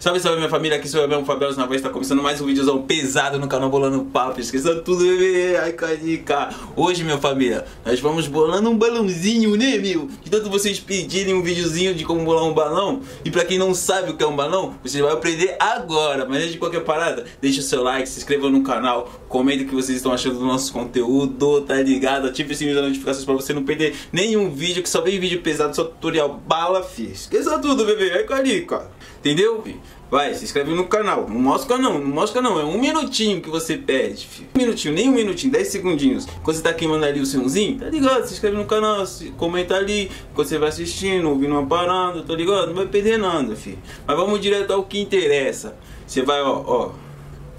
Salve, salve minha família, aqui sou eu mesmo, Fabelos na voz, tá começando mais um vídeozão pesado no canal Bolando Papo, esqueça tudo, bebê, ai canica. Hoje, minha família, nós vamos bolando um balãozinho, né, meu? De tanto vocês pedirem um videozinho de como bolar um balão, e pra quem não sabe o que é um balão, você vai aprender agora, mas antes de qualquer parada, deixa o seu like, se inscreva no canal, comenta o que vocês estão achando do nosso conteúdo, tá ligado? Ative o sininho das notificações pra você não perder nenhum vídeo, que só vem vídeo pesado, só tutorial bala, fi. Esqueça tudo, bebê, ai canica. Entendeu? Vai, se inscreve no canal. Não mosca não, não mosca não. É um minutinho que você perde, filho. Um minutinho, nem um minutinho, 10 segundinhos. Quando você tá queimando ali o sãozinho, tá ligado? Se inscreve no canal, comenta ali. Quando você vai assistindo, ouvindo uma parada, tá ligado? Não vai perder nada, filho. Mas vamos direto ao que interessa. Você vai, ó, ó.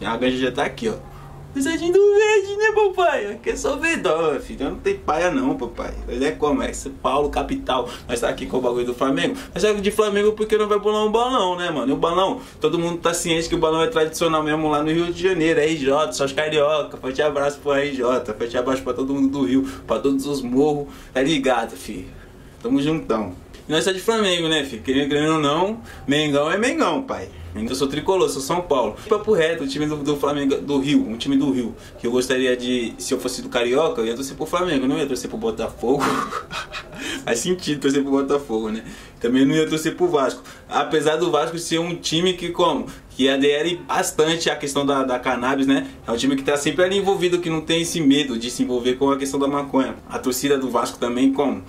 A ganja já tá aqui, ó. Pesadinho do verde, né, papai? Aqui é só verdão, filho. Não tem paia, não, papai. Ele é como? É São Paulo, capital. Nós tá aqui com o bagulho do Flamengo. Mas é de Flamengo porque não vai bolar um balão, né, mano? E o balão, todo mundo tá ciente que o balão é tradicional mesmo lá no Rio de Janeiro. É RJ, só os carioca. Forte abraço pro RJ. Forte abraço pra todo mundo do Rio. Pra todos os morros. Tá ligado, filho? Tamo juntão. E nós tá de Flamengo, né, filho? Querendo, querendo ou não, Mengão é Mengão, pai. Eu sou tricolor, sou São Paulo. Papo reto, o time do, do, Flamengo do Rio, um time do Rio. Que eu gostaria de, se eu fosse do Carioca, eu ia torcer pro Flamengo, não ia torcer pro Botafogo. Faz sentido torcer pro Botafogo, né? Também não ia torcer pro Vasco. Apesar do Vasco ser um time que, como? Que adere bastante à questão da, da cannabis, né? É um time que tá sempre ali envolvido, que não tem esse medo de se envolver com a questão da maconha. A torcida do Vasco também, como?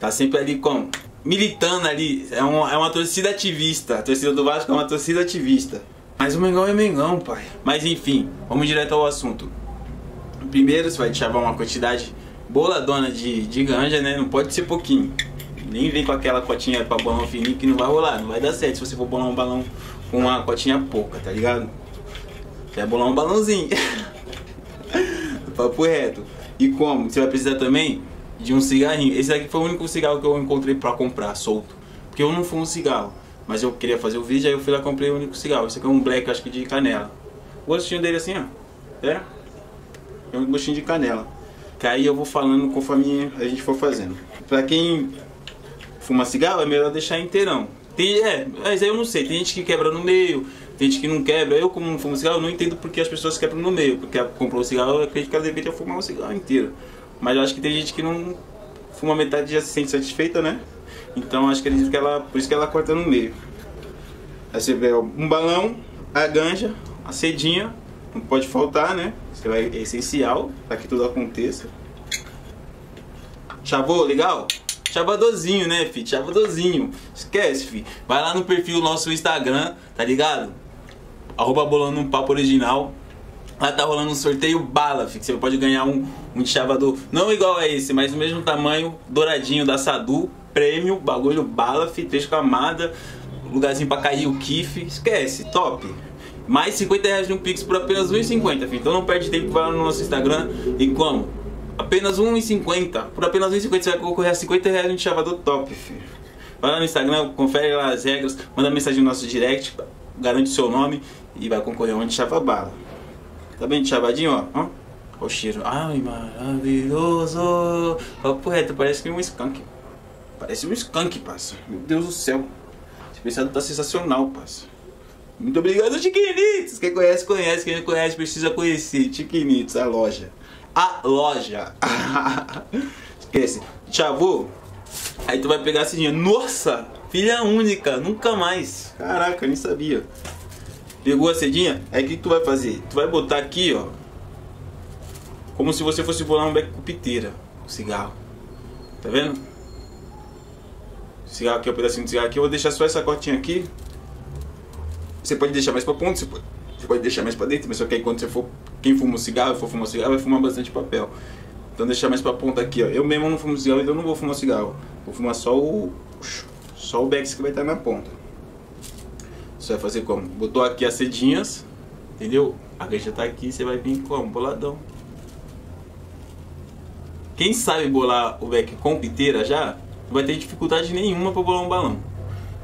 Tá sempre ali como? Militando ali. É uma, é uma torcida ativista. A torcida do Vasco é uma torcida ativista. Mas o Mengão é Mengão, pai. Mas enfim, vamos direto ao assunto. Primeiro, você vai chavar uma quantidade boladona de, de ganja, né? Não pode ser pouquinho. Nem vem com aquela cotinha pra balão fininho que não vai rolar. Não vai dar certo se você for bolar um balão com uma cotinha pouca, tá ligado? Quer bolar um balãozinho. Papo reto. E como? Você vai precisar também de um cigarrinho. Esse daqui foi o único cigarro que eu encontrei pra comprar solto. Porque eu não fumo cigarro. Mas eu queria fazer o vídeo, aí eu fui lá e comprei o único cigarro. Esse aqui é um black, acho que de canela. O gostinho dele assim, ó. É? É um gostinho de canela. Que aí eu vou falando conforme a gente for fazendo. Pra quem fuma cigarro, é melhor deixar inteirão. Tem, é, mas aí eu não sei. Tem gente que quebra no meio, tem gente que não quebra. Eu, como não fumo cigarro, não entendo porque as pessoas quebram no meio. Porque comprou o cigarro, eu acredito que ela deveria fumar o cigarro inteiro. Mas eu acho que tem gente que não fuma metade e já se sente satisfeita, né? Então acho que acredito que ela. Por isso que ela corta no meio. Aí você vê um balão, a ganja, a cedinha, não pode faltar, né? Isso é essencial para que tudo aconteça. Chavou, legal? Chavadorzinho, né, fi? Chavadorzinho. Esquece, fi. Vai lá no perfil nosso Instagram, tá ligado? Arroba bolando um papo original. Lá tá rolando um sorteio bala, que você pode ganhar um, um chavador não igual a esse, mas do mesmo tamanho, douradinho da Sadu, prêmio, bagulho bala, três camadas, lugarzinho pra cair o kiff, esquece, top. Mais 50 reais no Pix por apenas 1,50, Então não perde tempo, vai lá no nosso Instagram e como? Apenas 1,50. Por apenas 1,50 você vai concorrer a 50 reais no chavador top, filho. Vai lá no Instagram, confere lá as regras, manda mensagem no nosso direct, garante seu nome e vai concorrer a um de chava bala. Tá bem de chavadinho, ó? ó? o cheiro. Ai, maravilhoso. Papo reto, parece um skunk. Parece um skunk, parça. Meu Deus do céu. Esse pensado tá sensacional, parça. Muito obrigado, Chiquinitos. Quem conhece, conhece. Quem não conhece, precisa conhecer. Chiquinitos, a loja. A loja. Esquece. Chavu. Aí tu vai pegar esse dinheiro. Nossa, filha única. Nunca mais. Caraca, nem sabia. Pegou a cedinha? Aí o que, que tu vai fazer? Tu vai botar aqui, ó. Como se você fosse bolar um beck com piteira. O cigarro. Tá vendo? Cigarro aqui, o um pedacinho de cigarro aqui. Eu vou deixar só essa cotinha aqui. Você pode deixar mais pra ponta, você pode, você pode deixar mais pra dentro, mas só que aí quando você for. Quem fuma um cigarro, for fumar um cigarro, vai fumar bastante papel. Então deixar mais pra ponta aqui, ó. Eu mesmo não fumo cigarro, então não vou fumar cigarro. Vou fumar só o. Só o Bex que vai estar na ponta. Você vai fazer como? Botou aqui as cedinhas, entendeu? A ganja tá aqui, você vai vir como? Boladão. Quem sabe bolar o beck com piteira já, não vai ter dificuldade nenhuma pra bolar um balão.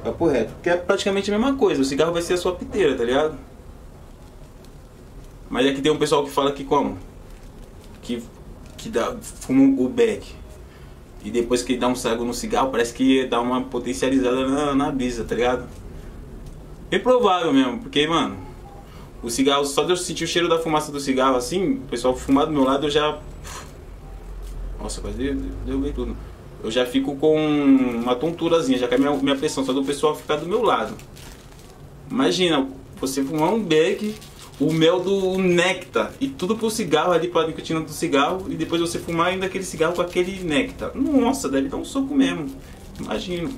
Papo reto. Porque é praticamente a mesma coisa. O cigarro vai ser a sua piteira, tá ligado? Mas é que tem um pessoal que fala que como? Que, que dá, fuma o beck. E depois que dá um sago no cigarro, parece que dá uma potencializada na, na brisa, tá ligado? Bem provável mesmo, porque, mano, o cigarro, só de eu sentir o cheiro da fumaça do cigarro assim, o pessoal fumar do meu lado, eu já. Nossa, quase derrubei tudo. Eu já fico com uma tonturazinha, já cai minha, minha pressão, só do pessoal ficar do meu lado. Imagina, você fumar um beck, o mel do néctar e tudo pro cigarro ali, pra nicotina do cigarro, e depois você fumar ainda aquele cigarro com aquele néctar. Nossa, deve dar um soco mesmo. Imagina.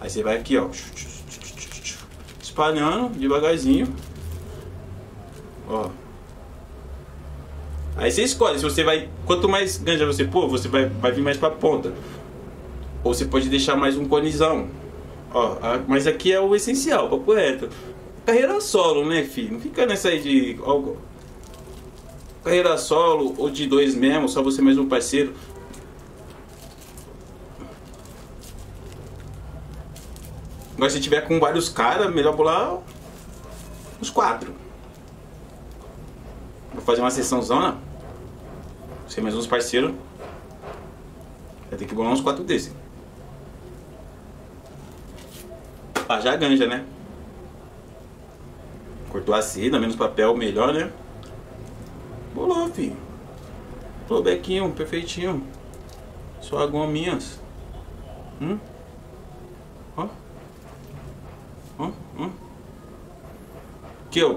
Aí você vai aqui, ó. Espalhando devagarzinho. Ó. Aí você escolhe se você vai. Quanto mais ganja você pôr, você vai, vai vir mais pra ponta. Ou você pode deixar mais um conizão. Ó, mas aqui é o essencial, papo reto. Carreira solo, né, filho? Não fica nessa aí de. Ó, carreira solo ou de dois mesmo, só você mais um parceiro. Agora se tiver com vários caras, melhor pular os quatro. Vou fazer uma sessão zona. Você mais uns parceiros. Vai ter que bolar uns quatro desses. Ah, já ganja, né? Cortou a seda, menos papel, melhor, né? Bolou, filho. Pô, bequinho, perfeitinho. Só gominhas. Hum? Ó. Ó, ó. Aqui, ó.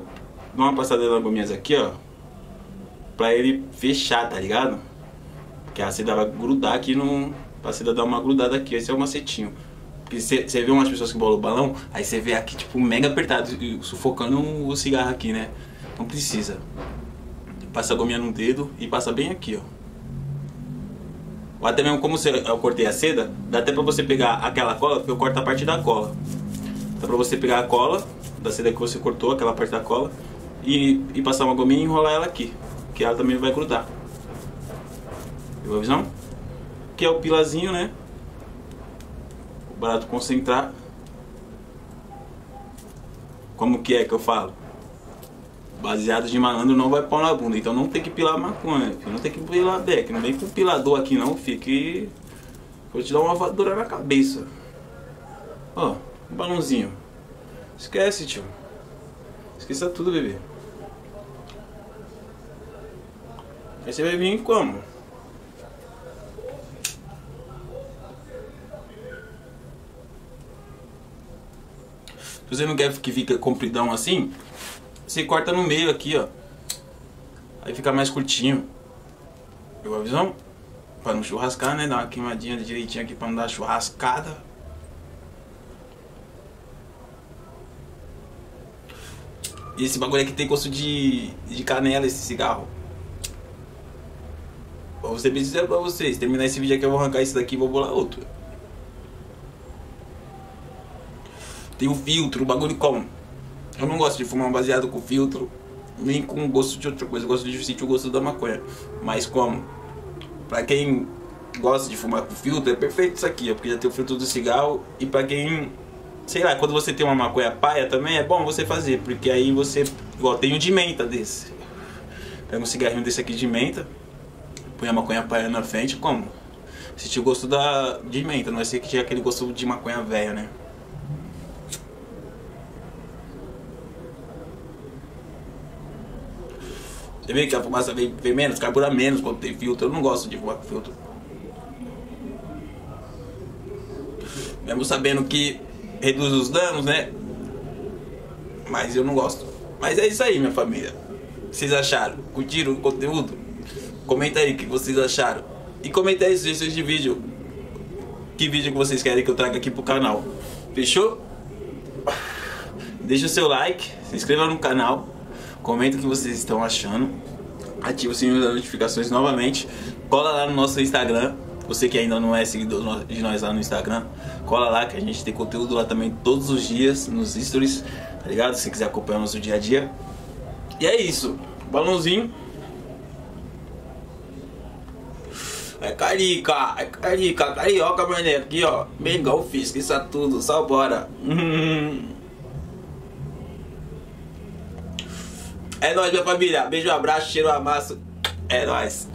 Dá uma passada nas gominhas aqui, ó. Pra ele fechar, tá ligado? Porque a seda vai grudar aqui no... Pra seda dar uma grudada aqui. Esse é o macetinho. Porque você vê umas pessoas que bolam o balão, aí você vê aqui, tipo, mega apertado, sufocando o cigarro aqui, né? Não precisa. Passa a gominha no dedo e passa bem aqui, ó. Ou até mesmo como eu cortei a seda, dá até pra você pegar aquela cola, porque eu corto a parte da cola. Dá pra você pegar a cola da seda que você cortou, aquela parte da cola, e, e passar uma gominha e enrolar ela aqui. Que ela também vai grudar. Viu a visão? Que é o pilazinho, né? barato concentrar. Como que é que eu falo? Baseado de malandro não vai pôr na bunda. Então não tem que pilar maconha, filho. não tem que pilar beck. Não vem com pilador aqui não, fique. Vou te dar uma voadora na cabeça. Ó, um balãozinho. Esquece, tio. Esqueça tudo, bebê. Aí você vai vir como? Se você não quer que fique compridão assim, você corta no meio aqui, ó. Aí fica mais curtinho. Pegou a visão? Pra não churrascar, né? Dar uma queimadinha direitinho aqui pra não dar churrascada. Esse bagulho aqui tem gosto de, de canela, esse cigarro. Vou ser bem sincero pra vocês. Terminar esse vídeo aqui, eu vou arrancar esse daqui e vou bolar outro. Tem o filtro, o bagulho como? Eu não gosto de fumar um baseado com filtro, nem com gosto de outra coisa. Eu gosto de sentir o gosto da maconha. Mas como? Pra quem gosta de fumar com filtro, é perfeito isso aqui, porque já tem o filtro do cigarro. E pra quem, sei lá, quando você tem uma maconha paia também, é bom você fazer, porque aí você, igual tem um de menta desse. Pega um cigarrinho desse aqui de menta, põe a maconha paia na frente, como? Sentir o gosto da, de menta, não é ser que tinha aquele gosto de maconha velha, né? Você vê que a fumaça vem, vem menos, carbura menos quando tem filtro. Eu não gosto de fumar com filtro. Mesmo sabendo que reduz os danos, né? Mas eu não gosto. Mas é isso aí, minha família. Vocês acharam? Curtiram o conteúdo? Comenta aí o que vocês acharam. E comenta aí sugestões de vídeo. Que vídeo que vocês querem que eu traga aqui pro canal. Fechou? Deixa o seu like, se inscreva no canal Comenta o que vocês estão achando. Ativa o sininho das notificações novamente. Cola lá no nosso Instagram. Você que ainda não é seguidor de nós lá no Instagram, cola lá que a gente tem conteúdo lá também todos os dias nos stories, tá ligado? Se quiser acompanhar o nosso dia a dia. E é isso. Balãozinho. É carica, é carica, carioca, mané. Aqui, ó. Bengão, fiz, isso é tudo. Só bora. É nóis, minha família. Beijo, abraço, cheiro, amasso. É nóis.